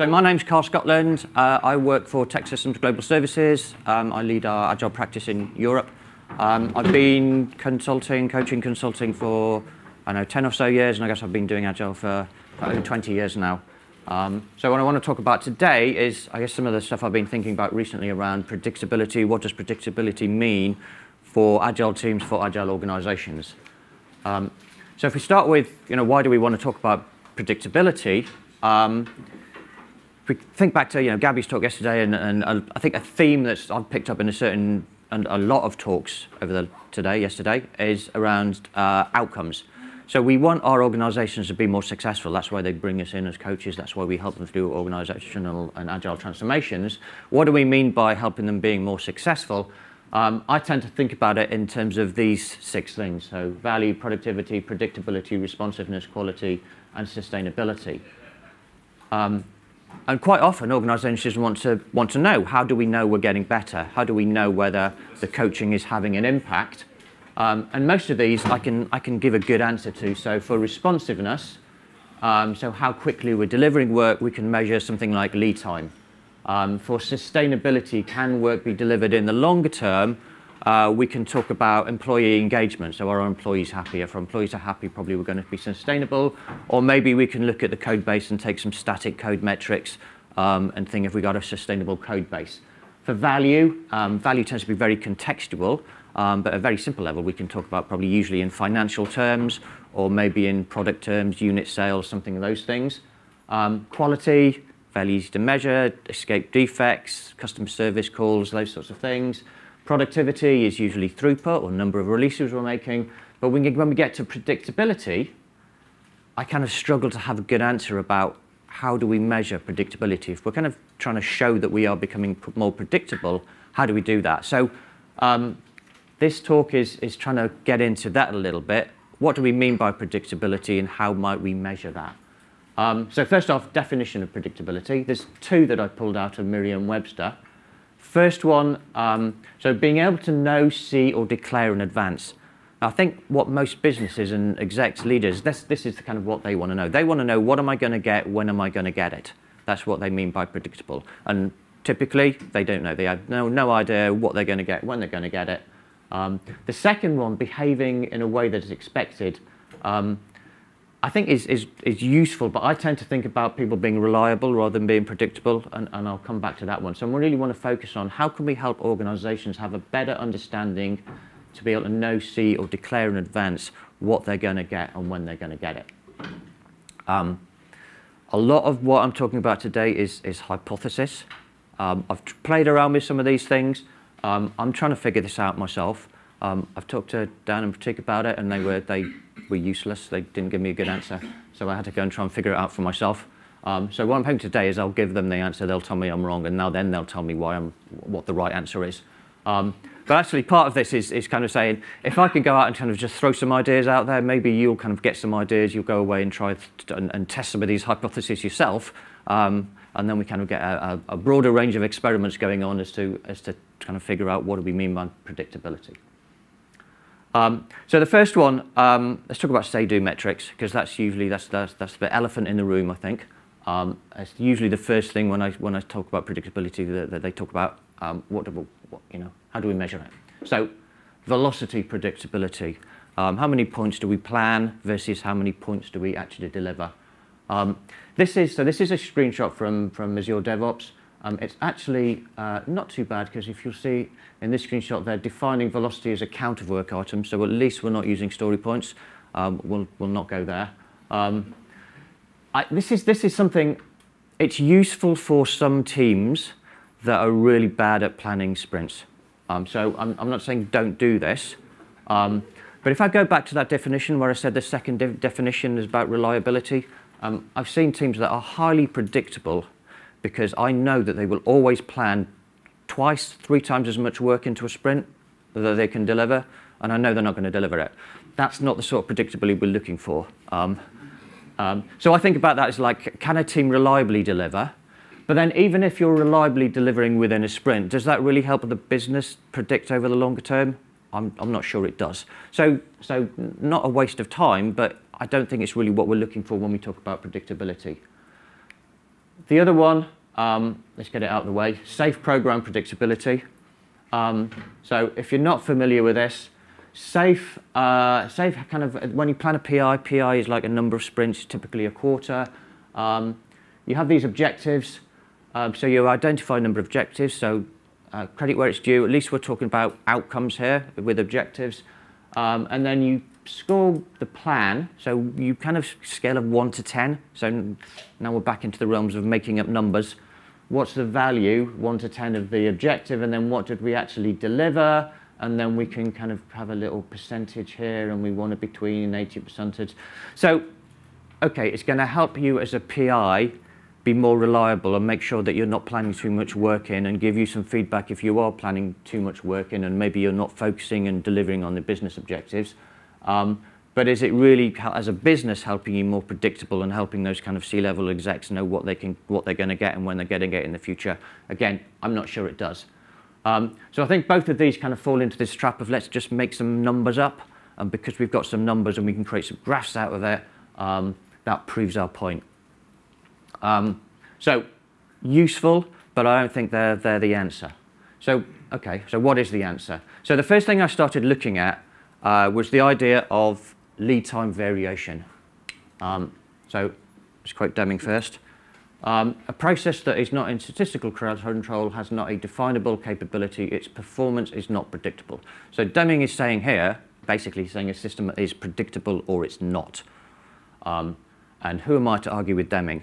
So my name's Karl Scotland. Uh, I work for TEKsystems Global Services. Um, I lead our agile practice in Europe. Um, I've been consulting, coaching, consulting for I know 10 or so years, and I guess I've been doing agile for, over 20 years now. Um, so what I want to talk about today is, I guess, some of the stuff I've been thinking about recently around predictability. What does predictability mean for agile teams, for agile organizations? Um, so if we start with, you know, why do we want to talk about predictability? We think back to, you know, Gabby's talk yesterday, and, and uh, I think a theme that I've picked up in a certain, and a lot of talks over the today, yesterday, is around uh, outcomes. So we want our organizations to be more successful. That's why they bring us in as coaches. That's why we help them do organizational and agile transformations. What do we mean by helping them being more successful? Um, I tend to think about it in terms of these six things. So value, productivity, predictability, responsiveness, quality, and sustainability. Um, and quite often organizations want to, want to know, how do we know we're getting better? How do we know whether the coaching is having an impact? Um, and most of these I can, I can give a good answer to. So for responsiveness, um, so how quickly we're delivering work, we can measure something like lead time. Um, for sustainability, can work be delivered in the longer term? Uh, we can talk about employee engagement. So are our employees happy? If our employees are happy, probably we're going to be sustainable. Or maybe we can look at the code base and take some static code metrics um, and think if we got a sustainable code base. For value, um, value tends to be very contextual. Um, but at a very simple level, we can talk about probably usually in financial terms or maybe in product terms, unit sales, something of those things. Um, quality, fairly easy to measure, escape defects, customer service calls, those sorts of things. Productivity is usually throughput or number of releases we're making. But when, we get to predictability, I kind of struggle to have a good answer about how do we measure predictability. If we're kind of trying to show that we are becoming more predictable, how do we do that? So um, this talk is, is trying to get into that a little bit. What do we mean by predictability and how might we measure that? Um, so first off, definition of predictability. There's two that I pulled out of Merriam-Webster. First one, um, so being able to know, see, or declare in advance. I think what most businesses and execs, leaders, this, this is the kind of what they want to know. They want to know what am I going to get, when am I going to get it. That's what they mean by predictable. And typically, they don't know. They have no, no idea what they're going to get, when they're going to get it. Um, the second one, behaving in a way that is expected, um, I think is, is, is useful, but I tend to think about people being reliable rather than being predictable, and, and I'll come back to that one. So I really want to focus on how can we help organizations have a better understanding to be able to know, see, or declare in advance what they're going to get and when they're going to get it. Um, a lot of what I'm talking about today is, is hypothesis. Um, I've played around with some of these things. Um, I'm trying to figure this out myself. Um, I've talked to Dan and Pratik about it, and they were they were useless. They didn't give me a good answer, so I had to go and try and figure it out for myself. Um, so what I'm hoping today is I'll give them the answer. They'll tell me I'm wrong, and now then they'll tell me why I'm what the right answer is. Um, but actually, part of this is, is kind of saying if I can go out and kind of just throw some ideas out there, maybe you'll kind of get some ideas. You'll go away and try and, and test some of these hypotheses yourself. Um, and then we kind of get a, a, broader range of experiments going on as to, as to kind of figure out what do we mean by predictability. Um, so the first one, um, let's talk about say-do metrics, because that's usually, that's, that's, that's the elephant in the room, I think. Um, it's usually the first thing when I, when I talk about predictability that, that they talk about, um, what, do, what, you know, how do we measure it? So velocity predictability. Um, how many points do we plan versus how many points do we actually deliver? Um, this is, so this is a screenshot from, from Azure DevOps. Um, it's actually uh, not too bad because if you'll see in this screenshot, they're defining velocity as a count of work item. So at least we're not using story points. Um, we'll, we'll not go there. Um, I, this, is, this is something, it's useful for some teams that are really bad at planning sprints. Um, so I'm, I'm not saying don't do this. Um, but if I go back to that definition where I said the second de definition is about reliability, um, I've seen teams that are highly predictable because I know that they will always plan twice, three times as much work into a sprint that they can deliver, and I know they're not going to deliver it. That's not the sort of predictability we're looking for. Um, um, so I think about that as like, can a team reliably deliver? But then even if you're reliably delivering within a sprint, does that really help the business predict over the longer term? I'm, I'm not sure it does. So, so not a waste of time, but I don't think it's really what we're looking for when we talk about predictability. The other one, um, let's get it out of the way, SAFe program predictability. Um, so if you're not familiar with this, SAFe, uh, SAFe kind of, when you plan a PI, PI is like a number of sprints, typically a quarter. Um, you have these objectives, um, so you identify a number of objectives, so uh, credit where it's due, at least we're talking about outcomes here with objectives. Um, and then you score the plan, so you kind of scale of 1 to 10. So now we're back into the realms of making up numbers. What's the value, 1 to 10, of the objective, and then what did we actually deliver? And then we can kind of have a little percentage here, and we want it between 80 percentage. So, okay, it's going to help you as a PI be more reliable and make sure that you're not planning too much work in and give you some feedback if you are planning too much work in and maybe you're not focusing and delivering on the business objectives. Um, but is it really, as a business, helping you more predictable and helping those kind of C-level execs know what they can, what they're going to get and when they're getting it in the future? Again, I'm not sure it does. Um, so I think both of these kind of fall into this trap of let's just make some numbers up, and because we've got some numbers and we can create some graphs out of it, um, that proves our point. Um, so useful, but I don't think they're, they're the answer. So, okay, so what is the answer? So the first thing I started looking at uh, was the idea of lead time variation. Um, so let's quote Deming first. Um, a process that is not in statistical control has not a definable capability. Its performance is not predictable. So Deming is saying here, basically saying a system is predictable or it's not. Um, and who am I to argue with Deming?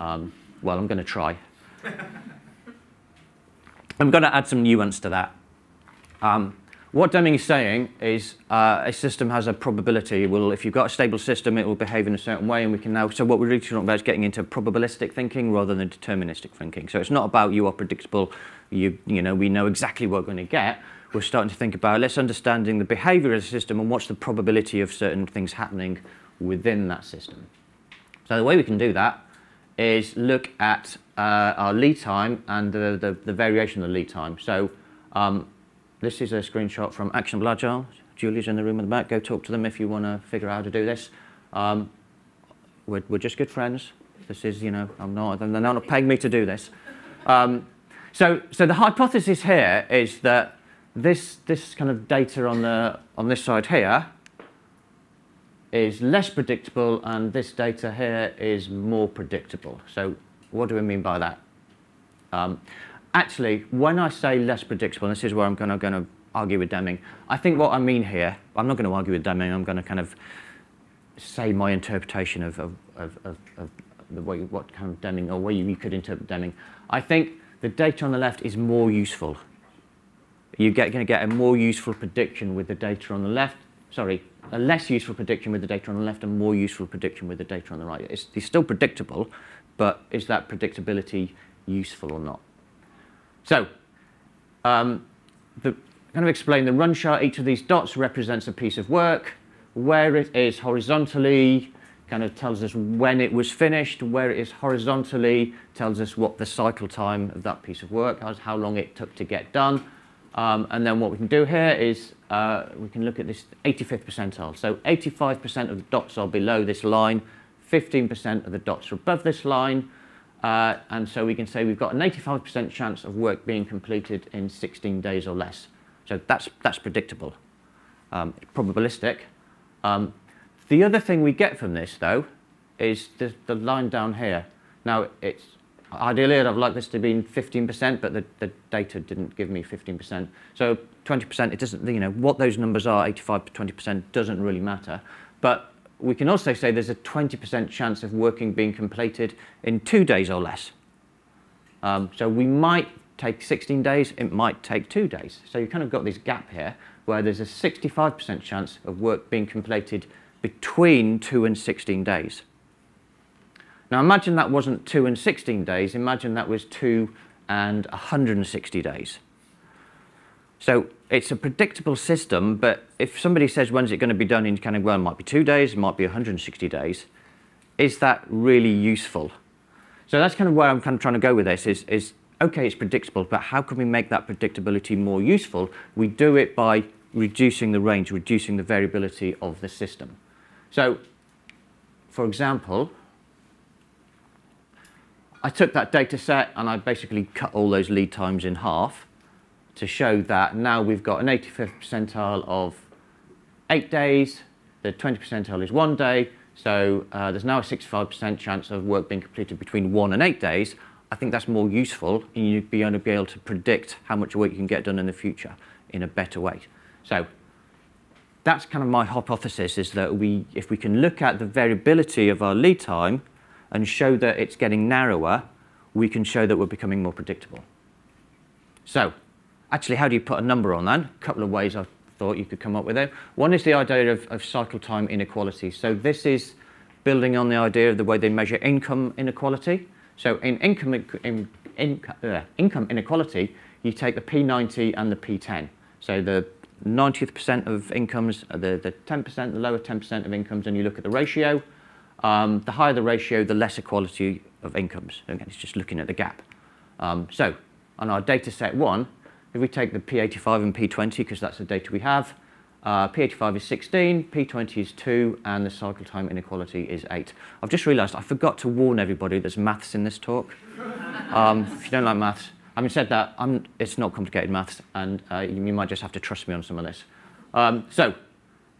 Um, well, I'm going to try. I'm going to add some nuance to that. Um, what Deming is saying is uh, a system has a probability. Well, if you've got a stable system, it will behave in a certain way, and we can now. So what we're really talking about is getting into probabilistic thinking rather than deterministic thinking. So it's not about you are predictable. You, you know, we know exactly what we're going to get. We're starting to think about let's understanding the behavior of the system and what's the probability of certain things happening within that system. So the way we can do that is look at uh, our lead time and the, the, the, variation of the lead time. So um, this is a screenshot from Actionable Agile. Julie's in the room in the back. Go talk to them if you want to figure out how to do this. Um, we're, we're just good friends. This is, you know, I'm not, they're not paying me to do this. Um, so, so the hypothesis here is that this, this kind of data on, the, on this side here is less predictable and this data here is more predictable. So what do we mean by that? Um, actually, when I say less predictable, this is where I'm going to argue with Deming, I think what I mean here, I'm not going to argue with Deming, I'm going to kind of say my interpretation of, of, of, of, of the way, what kind of Deming, or way you could interpret Deming. I think the data on the left is more useful. You're going to get a more useful prediction with the data on the left sorry, a less useful prediction with the data on the left and more useful prediction with the data on the right. It's, it's still predictable, but is that predictability useful or not? So, um, the, kind of explain the run chart, each of these dots represents a piece of work. Where it is horizontally kind of tells us when it was finished. Where it is horizontally tells us what the cycle time of that piece of work is, how long it took to get done. Um, and then what we can do here is uh, we can look at this 85th percentile. So 85% of the dots are below this line, 15% of the dots are above this line, uh, and so we can say we've got an 85% chance of work being completed in 16 days or less. So that's, that's predictable, um, probabilistic. Um, the other thing we get from this, though, is the, the line down here. Now, it's Ideally, I'd have liked this to be 15%, but the, the data didn't give me 15%. So 20%, it doesn't, you know, what those numbers are, 85 to 20%, doesn't really matter. But we can also say there's a 20% chance of working being completed in two days or less. Um, so we might take 16 days, it might take two days. So you've kind of got this gap here where there's a 65% chance of work being completed between two and 16 days. Now imagine that wasn't 2 and 16 days, imagine that was 2 and 160 days. So it's a predictable system, but if somebody says when's it going to be done in of, well, it might be two days, it might be 160 days, is that really useful? So that's kind of where I'm kind of trying to go with this is, is okay, it's predictable, but how can we make that predictability more useful? We do it by reducing the range, reducing the variability of the system. So, for example, I took that data set and I basically cut all those lead times in half to show that now we've got an 85th percentile of eight days, the 20 percentile is one day, so uh, there's now a 65% chance of work being completed between one and eight days. I think that's more useful and you'd be able to be able to predict how much work you can get done in the future in a better way. So that's kind of my hypothesis is that we, if we can look at the variability of our lead time and show that it's getting narrower, we can show that we're becoming more predictable. So actually, how do you put a number on that? A couple of ways I've thought you could come up with it. One is the idea of, of cycle time inequality. So this is building on the idea of the way they measure income inequality. So in income, in, in, uh, income inequality, you take the P90 and the P10. So the 90th percent of incomes, uh, the, the 10%, the lower 10% of incomes, and you look at the ratio. Um, the higher the ratio, the less equality of incomes. Again, it's just looking at the gap. Um, so on our data set one, if we take the P85 and P20, because that's the data we have, uh, P85 is 16, P20 is 2, and the cycle time inequality is 8. I've just realised I forgot to warn everybody there's maths in this talk. Um, if you don't like maths, having said that, I'm, it's not complicated maths, and uh, you, you, might just have to trust me on some of this. Um, so,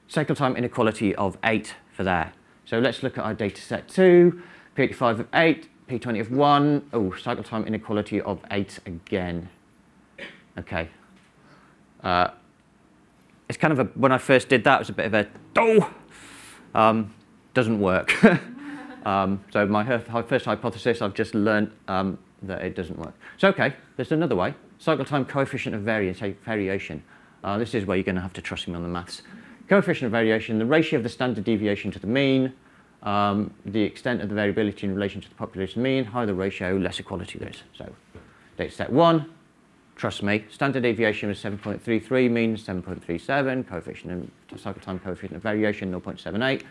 cycle time inequality of 8 for there. So let's look at our data set 2, P85 of 8, P20 of 1, oh, cycle time inequality of 8 again. Okay. Uh, it's kind of a, when I first did that, it was a bit of a, oh, um, doesn't work. um, so my first hypothesis, I've just learned um, that it doesn't work. So okay, there's another way. Cycle time coefficient of variance, variation. Uh, this is where you're going to have to trust me on the maths. Coefficient of variation, the ratio of the standard deviation to the mean, um, the extent of the variability in relation to the population mean, higher the ratio, less equality there is. So data set one, trust me, standard deviation was 7.33, mean 7.37, coefficient of cycle time coefficient of variation 0.78.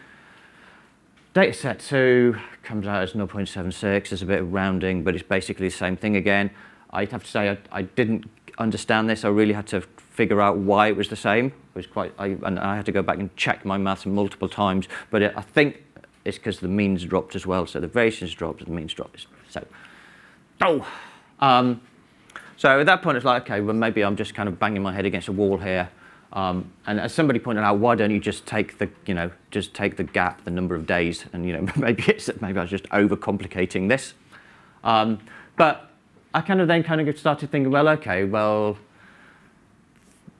Data set 2 comes out as 0.76. There's a bit of rounding, but it's basically the same thing again. I have to say I, I didn't understand this. I really had to figure out why it was the same. It was quite, I, and I had to go back and check my maths multiple times. But it, I think it's because the means dropped as well. So the variations dropped, the means dropped. So, oh, um, so at that point, it's like, okay, well, maybe I'm just kind of banging my head against a wall here. Um, and as somebody pointed out, why don't you just take the, you know, just take the gap, the number of days, and you know, maybe it's maybe I was just overcomplicating this. Um, but I kind of then kind of started thinking, well, okay, well,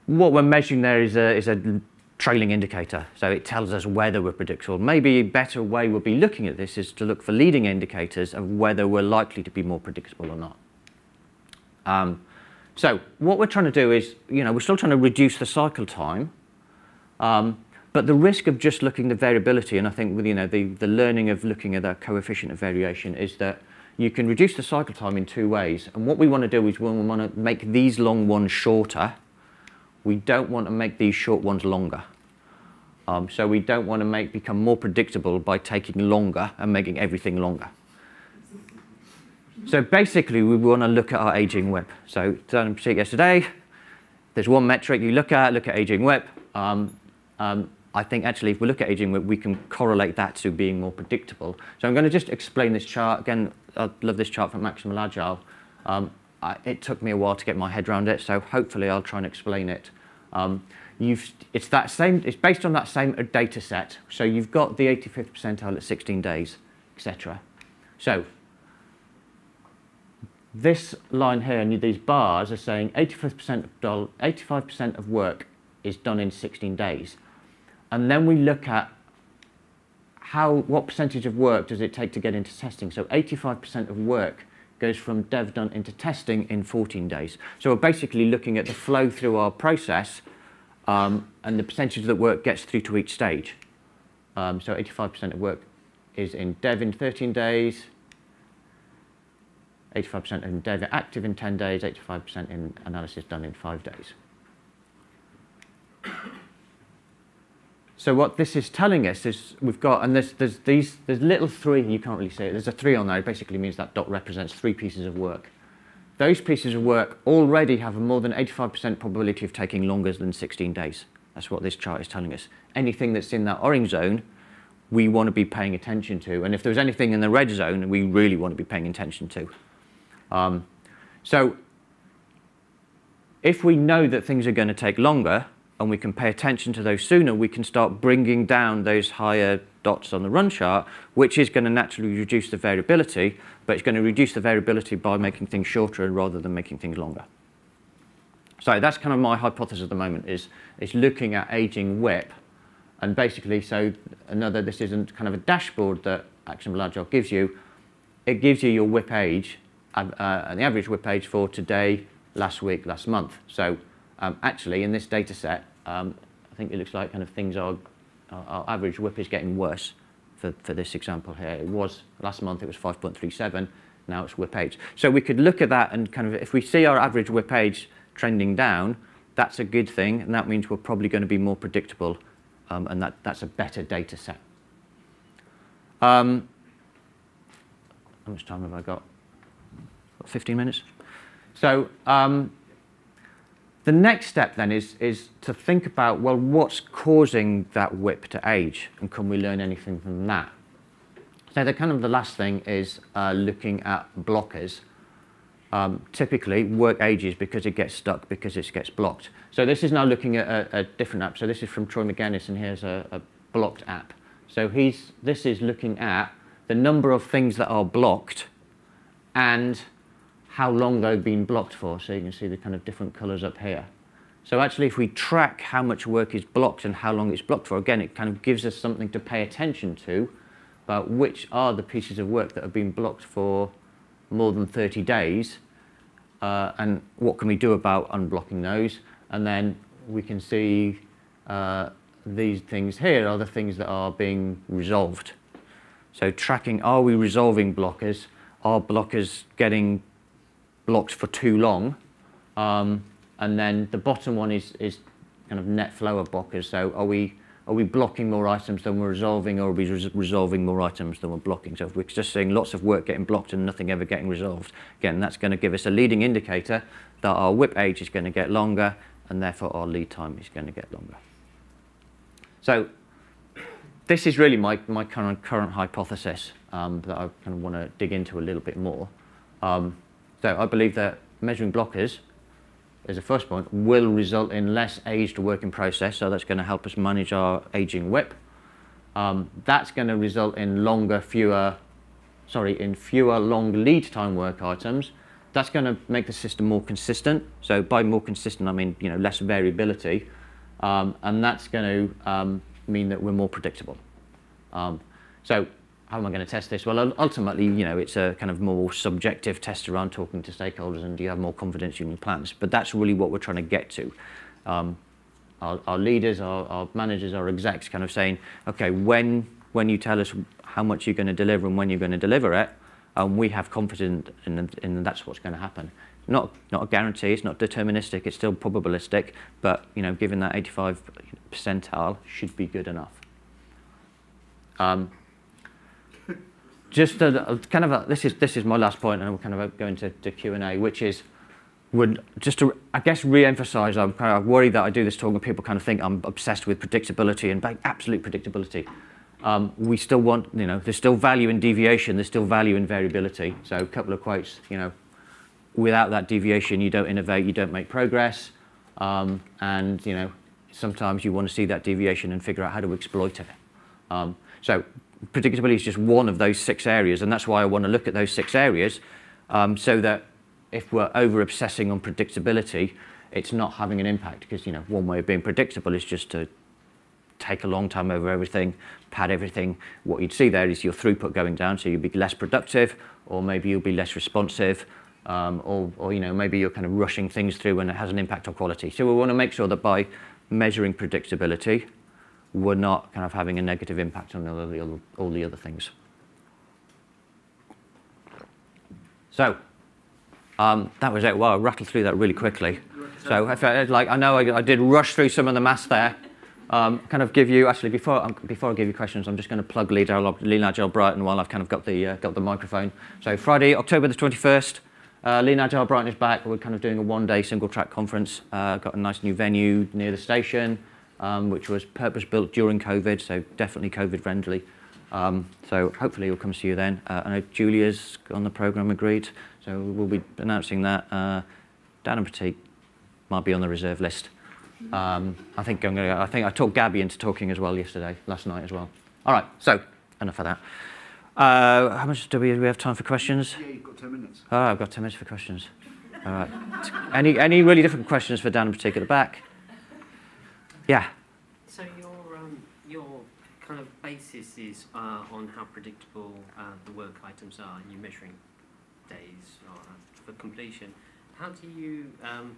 what we're measuring there is a is a trailing indicator, so it tells us whether we're predictable. Maybe a better way we'd be looking at this is to look for leading indicators of whether we're likely to be more predictable or not. Um, so what we're trying to do is, you know, we're still trying to reduce the cycle time, um, but the risk of just looking at the variability, and I think with, you know, the, the learning of looking at that coefficient of variation is that you can reduce the cycle time in two ways. And what we want to do is when we want to make these long ones shorter. We don't want to make these short ones longer. Um, so we don't want to make become more predictable by taking longer and making everything longer. So basically, we want to look at our aging WIP. So done yesterday. There's one metric you look at, look at aging WIP. Um, um, I think actually if we look at aging WIP, we can correlate that to being more predictable. So I'm going to just explain this chart. Again, I love this chart from Maximal Agile. Um, I, it took me a while to get my head around it, so hopefully I'll try and explain it. Um, it's that same. It's based on that same data set. So you've got the 85th percentile at 16 days, etc. So this line here and these bars are saying 85% of, 85% of work is done in 16 days. And then we look at how, what percentage of work does it take to get into testing. So 85% of work goes from dev done into testing in 14 days. So we're basically looking at the flow through our process um, and the percentage that work gets through to each stage. Um, so 85% of work is in dev in 13 days, 85% in data active in 10 days, 85% in analysis done in five days. So what this is telling us is we've got, and there's, there's these, there's little three, you can't really see it, there's a three on there, it basically means that dot represents three pieces of work. Those pieces of work already have a more than 85% probability of taking longer than 16 days. That's what this chart is telling us. Anything that's in that orange zone we want to be paying attention to. And if there's anything in the red zone, we really want to be paying attention to. Um, so if we know that things are going to take longer and we can pay attention to those sooner, we can start bringing down those higher dots on the run chart, which is going to naturally reduce the variability, but it's going to reduce the variability by making things shorter rather than making things longer. So that's kind of my hypothesis at the moment is, is looking at aging WIP and basically so another, this isn't kind of a dashboard that Actionable Agile gives you, it gives you your WIP age, uh, uh, the average WIP age for today, last week, last month. So um, actually in this data set, um, I think it looks like kind of things are, our, average WIP is getting worse for, for this example here. It was, last month it was 5.37, now it's WIP age. So we could look at that and kind of, if we see our average WIP age trending down, that's a good thing, and that means we're probably going to be more predictable, um, and that, that's a better data set. Um, how much time have I got? 15 minutes? So um, the next step then is, is to think about, well, what's causing that WIP to age, and can we learn anything from that? So the kind of the last thing is uh, looking at blockers. Um, typically, work ages because it gets stuck, because it gets blocked. So this is now looking at a, a different app. So this is from Troy Magennis and here's a, a blocked app. So he's, this is looking at the number of things that are blocked and how long they've been blocked for. So you can see the kind of different colors up here. So actually, if we track how much work is blocked and how long it's blocked for, again, it kind of gives us something to pay attention to about which are the pieces of work that have been blocked for more than 30 days uh, and what can we do about unblocking those. And then we can see uh, these things here are the things that are being resolved. So tracking, are we resolving blockers? Are blockers getting blocked for too long. Um, and then the bottom one is, is kind of net flow of blockers. So are we, are we blocking more items than we're resolving or are we res resolving more items than we're blocking? So if we're just seeing lots of work getting blocked and nothing ever getting resolved, again, that's going to give us a leading indicator that our WIP age is going to get longer and therefore our lead time is going to get longer. So this is really my, my current, current hypothesis um, that I kind of want to dig into a little bit more. Um, so I believe that measuring blockers as a first point will result in less aged work in process. So that's going to help us manage our aging WIP. Um, that's going to result in longer, fewer, sorry, in fewer long lead time work items. That's going to make the system more consistent. So by more consistent, I mean you know less variability, um, and that's going to um, mean that we're more predictable. Um, so how am I going to test this? Well, ultimately, you know, it's a kind of more subjective test around talking to stakeholders and do you have more confidence in your plans? But that's really what we're trying to get to. Um, our, our, leaders, our, our, managers, our execs kind of saying, okay, when, when you tell us how much you're going to deliver and when you're going to deliver it, um, we have confidence in, in that's what's going to happen. Not, not a guarantee, it's not deterministic, it's still probabilistic, but, you know, given that 85 percentile should be good enough. Um, just a, kind of a, this is this is my last point, and I'm kind of going to, to Q and A, which is would just to I guess re-emphasize. I'm kind of worried that I do this talk and people kind of think I'm obsessed with predictability and absolute predictability. Um, we still want, you know, there's still value in deviation, there's still value in variability. So a couple of quotes, you know, without that deviation, you don't innovate, you don't make progress, um, and you know, sometimes you want to see that deviation and figure out how to exploit it. Um, so predictability is just one of those six areas, and that's why I want to look at those six areas um, so that if we're over obsessing on predictability, it's not having an impact because you know one way of being predictable is just to take a long time over everything, pad everything. What you'd see there is your throughput going down, so you'd be less productive, or maybe you'll be less responsive, um, or, or you know maybe you're kind of rushing things through and it has an impact on quality. So we want to make sure that by measuring predictability, we're not kind of having a negative impact on all the other, all the other things. So um, that was it. Well, I rattled through that really quickly. So I like I know I, I did rush through some of the maths there. Um, kind of give you actually before um, before I give you questions, I'm just going to plug Lean Agile Brighton while I've kind of got the uh, got the microphone. So Friday, October the 21st, uh, Lean Agile Brighton is back. We're kind of doing a one-day single-track conference. Uh, got a nice new venue near the station um, which was purpose-built during COVID, so definitely COVID-friendly. Um, so hopefully he'll come see you then. Uh, I know Julia's on the programme agreed, so we'll be announcing that. Uh, Dan and Pratik might be on the reserve list. Um, I think I'm gonna, I think I talked Gabby into talking as well yesterday, last night as well. All right, so enough of that. Uh, how much do we, do we have time for questions? Yeah, you've got 10 minutes. Oh, I've got 10 minutes for questions. All right. any, any really different questions for Dan in particular at the back? Yeah. So your um, your kind of basis is uh, on how predictable uh, the work items are, and you're measuring days or, uh, for completion. How do you? Um,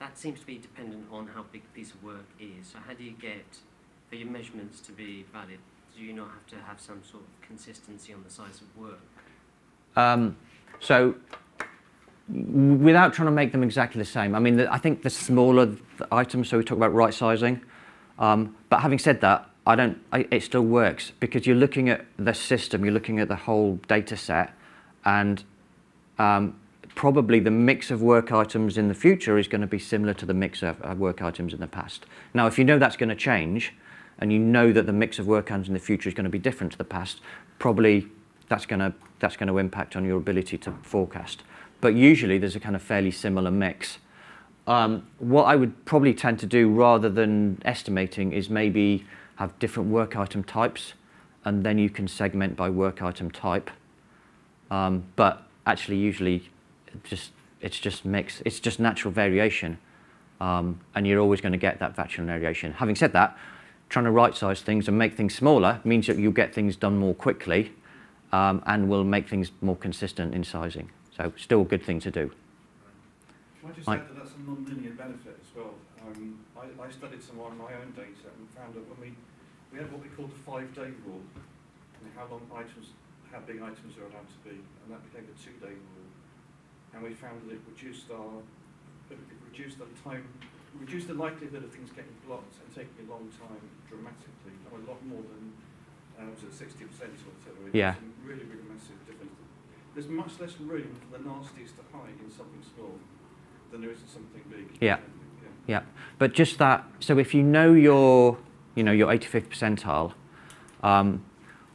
that seems to be dependent on how big a piece of work is. So how do you get for your measurements to be valid? Do you not have to have some sort of consistency on the size of work? Um, so without trying to make them exactly the same, I mean, the, I think the smaller the items, so we talk about right sizing, um, but having said that, I don't, I, it still works because you're looking at the system, you're looking at the whole data set, and um, probably the mix of work items in the future is going to be similar to the mix of work items in the past. Now, if you know that's going to change, and you know that the mix of work items in the future is going to be different to the past, probably that's going to that's going to impact on your ability to forecast. But usually there's a kind of fairly similar mix. Um, what I would probably tend to do rather than estimating is maybe have different work item types, and then you can segment by work item type. Um, but actually, usually, just it's just mix. It's just natural variation, um, and you're always going to get that natural variation. Having said that, trying to right size things and make things smaller means that you'll get things done more quickly um, and will make things more consistent in sizing. So still a good thing to do. Can I just add that that's a non-linear benefit as well? Um, I, I studied some on my own data and found that when we, we had what we called the five-day rule, and how long items, how big items are allowed to be, and that became the two-day rule. And we found that it reduced our, it reduced the time, reduced the likelihood of things getting blocked and taking a long time dramatically, a lot more than, uh, was it sixty percent or whatever? Yeah. Really, really massive difference. There's much less room for the nasties to hide in something small than there is in something big. Yeah. Yeah. Yeah, but just that. So if you know your, you know, your 85th percentile, um,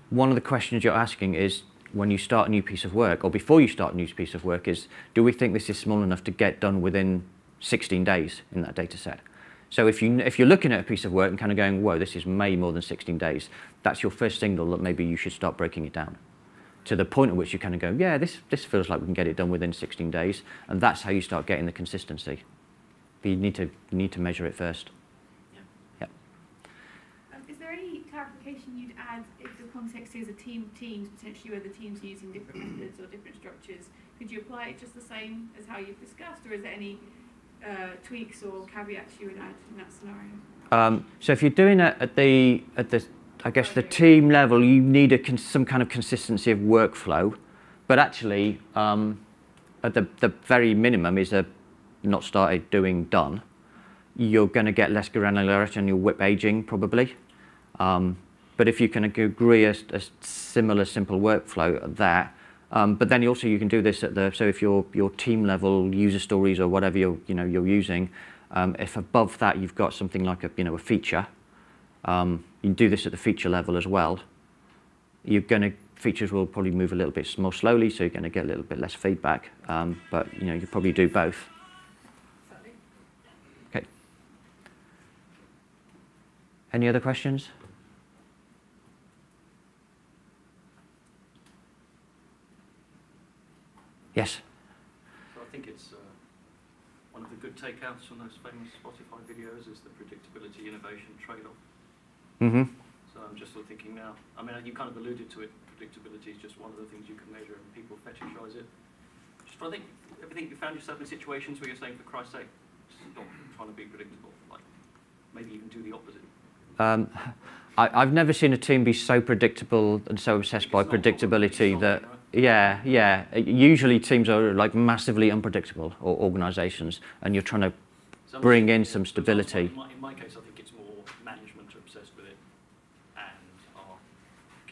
one of the questions you're asking is when you start a new piece of work, or before you start a new piece of work, is do we think this is small enough to get done within 16 days in that data set? So if you if you're looking at a piece of work and kind of going, whoa, this is way more than 16 days, that's your first signal that maybe you should start breaking it down. To the point at which you kind of go, yeah, this this feels like we can get it done within 16 days, and that's how you start getting the consistency. But you need to you need to measure it first. Um, is there any clarification you'd add if the context is a team of teams, potentially where the teams are using different methods or different structures? Could you apply it just the same as how you've discussed, or is there any uh, tweaks or caveats you would add in that scenario? Um, so if you're doing it at the at the I guess the team level, you need a some kind of consistency of workflow, but actually um, at the the very minimum is a not started doing done. You're going to get less granularity on your WIP aging probably, um, but if you can agree a, a similar simple workflow there. Um, but then also you can do this at the so if your your team level user stories or whatever you're you know you're using, um, if above that you've got something like a you know a feature, um, you can do this at the feature level as well. You're going to features will probably move a little bit more slowly, so you're going to get a little bit less feedback. Um, but you know you probably do both. Okay. Any other questions? Yes. So I think it's uh, one of the good takeouts from those famous Spotify videos is the predictability innovation trade-off. Mm-hmm. So I'm just sort of thinking now. I mean, you kind of alluded to it. Predictability is just one of the things you can measure, and people fetishize it. Just I think everything you found yourself in situations where you're saying, for Christ's sake, stop trying to be predictable. Like maybe even do the opposite. Um, I, I've never seen a team be so predictable and so obsessed by predictability that right? yeah, yeah. Usually teams are like massively unpredictable or organisations, and you're trying to bring in some so it's almost stability. In my, in my case, I think it's more management are obsessed with it and are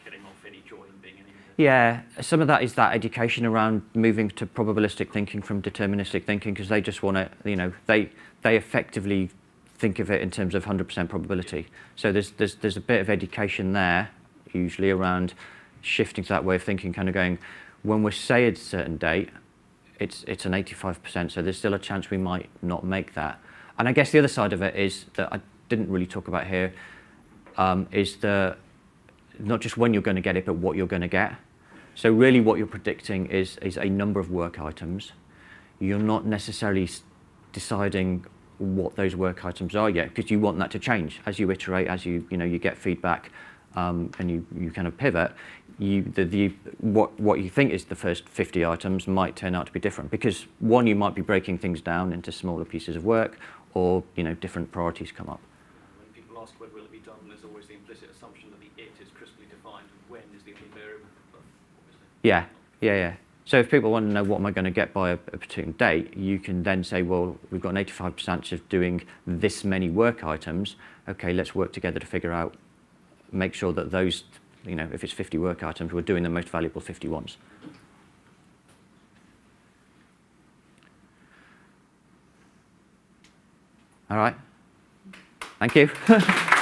killing off any joy in being any of it. Yeah, some of that is that education around moving to probabilistic thinking from deterministic thinking because they just want to, you know, they they effectively think of it in terms of 100% probability. So there's there's there's a bit of education there usually around shifting to that way of thinking, kind of going, when we say a certain date, it's, it's an 85%, so there's still a chance we might not make that. And I guess the other side of it is that I didn't really talk about here, um, is the, not just when you're going to get it, but what you're going to get. So really what you're predicting is, is a number of work items. You're not necessarily deciding what those work items are yet, because you want that to change as you iterate, as you, you know, you get feedback um, and you, you kind of pivot. You, the, the, what, what you think is the first 50 items might turn out to be different because one, you might be breaking things down into smaller pieces of work or, you know, different priorities come up. When people ask when will it be done, there's always the implicit assumption that the it is crisply defined and when is the only variable. Yeah, yeah, yeah. So if people want to know what am I going to get by a, a particular date, you can then say, well, we've got an 85% chance of doing this many work items. Okay, let's work together to figure out, make sure that those, you know, if it's 50 work items, we're doing the most valuable 50 ones. All right. Thank you.